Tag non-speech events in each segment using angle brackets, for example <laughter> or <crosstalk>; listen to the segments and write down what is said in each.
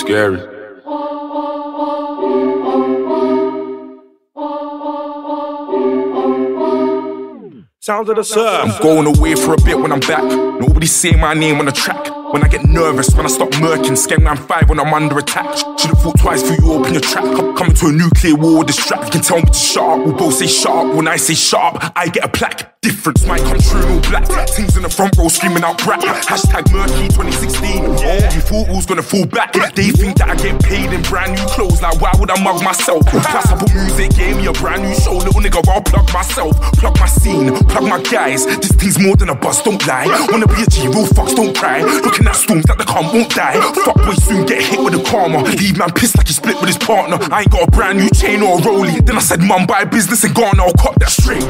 Scary. Sounds of the surf. I'm going away for a bit when I'm back. Nobody say my name on the track. When I get nervous, when I stop murking, scan round five when I'm under attack. Should've thought twice before you open your trap. Come- Coming to a nuclear war with this strap. You can tell me to shut up. We'll both say shut up. When I say shut up, I get a plaque. Difference might come true all black. Things in the front row screaming out brat. Hashtag Merky 2016. Oh, you thought was gonna fall back. They think that I get paid in brand new clothes. Like, why would I mug myself? Plus, Apple Music, gave me a brand new show. Little nigga, I'll plug myself. Plug my scene, plug my guys. This thing's more than a bus, don't lie. Wanna be a G, real fucks, don't cry. Looking at storms that the calm won't die. Fuck boy soon get hit with a karma. Leave man pissed like he split with his partner. I ain't got a brand new chain or a rollie. Then I said, Mum, buy a business in Ghana, I'll cut that straight.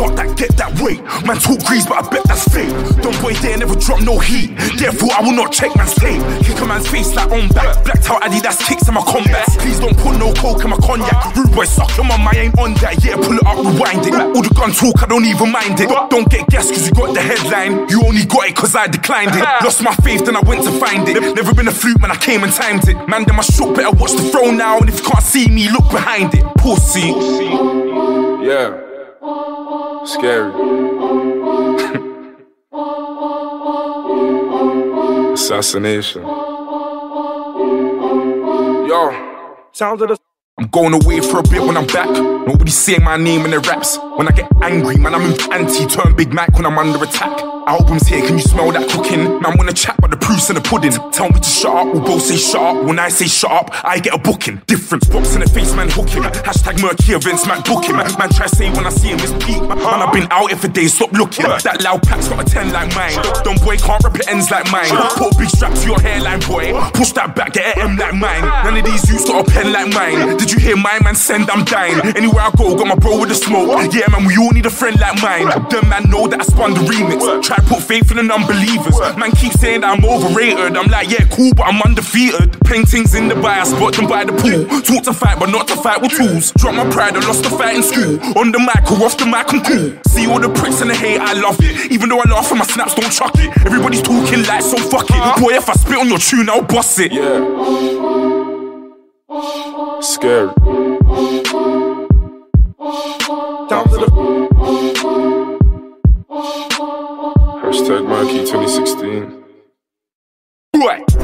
Stop that, get that weight. Man talk grease, but I bet that's fake. Don't boy there, never drop no heat. Therefore, I will not check man's tape. Kick a man's face like Ong-Bak. Blacked out Adidas kicks in my combat. Please don't put no coke in my cognac. Rude boy, suck your mum, I ain't on that. Yeah, pull it up, rewind it. All the gun talk, I don't even mind it. Don't get gas cause you got the headline. You only got it cause I declined it. <laughs> Lost my faith, then I went to find it. Never been a fluke, man, I came and timed it. Man, then my shook, better watch the throne now. And if you can't see me, look behind it. Pussy. Yeah. Scary. <laughs> Assassination. Yo. Sounds of the I'm going away for a bit when I'm back. Nobody saying my name in the raps. When I get angry, man, I'm move anti, turn Big Mac when I'm under attack. Albums here, can you smell that cooking? Man, wanna chat the proofs in the pudding. Tell me to shut up, we'll both say shut up. When I say shut up, I get a booking. Difference, box in the face, man, hooking. Hashtag Merky events, man, booking. Man, man try say when I see him, it's peak. Man, I've been out here for days, stop looking. That loud pack's got a 10 like mine. Dumb boy can't rip it ends like mine. Put a big strap to your hairline, boy. Push that back, get an M like mine. None of these youths got a pen like mine. Did you hear my man send? I'm dying. Anywhere I go, got my bro with the smoke. Yeah, man, we all need a friend like mine. Them man know that I spun the remix. Try to put faith in the unbelievers. Man keep saying that I'm overrated. I'm like, yeah, cool, but I'm undefeated. Paintings in the bar, I spot them by the pool. Talk to fight, but not to fight with tools. Drop my pride, I lost the fight in school. On the mic or off the mic, I'm cool. See all the pricks and the hate, I love it. Even though I laugh and my snaps don't chuck it. Everybody's talking like, so fuck it. Uh-huh. Boy, if I spit on your tune, I'll bust it. Yeah. Scary. sounds of the Hashtag Mikey 2016. Right.